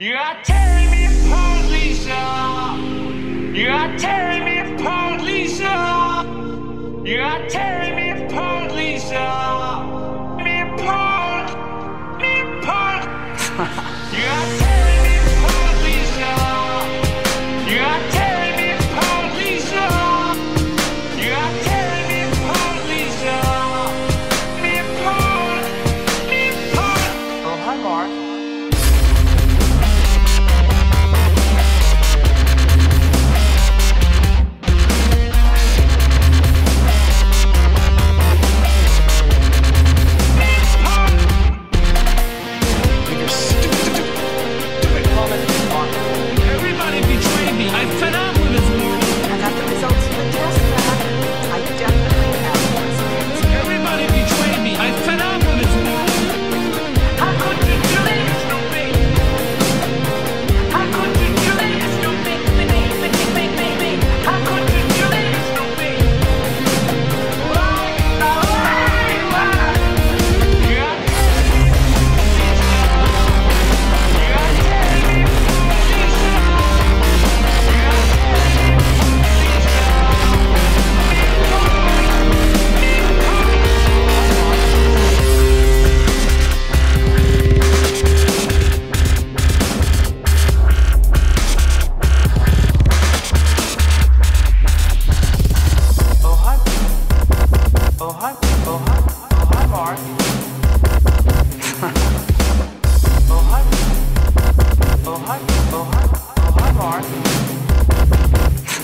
You are tearing me apart, Lisa. You are tearing me apart, Lisa. You are tearing me apart, Lisa.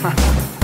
Ha ha.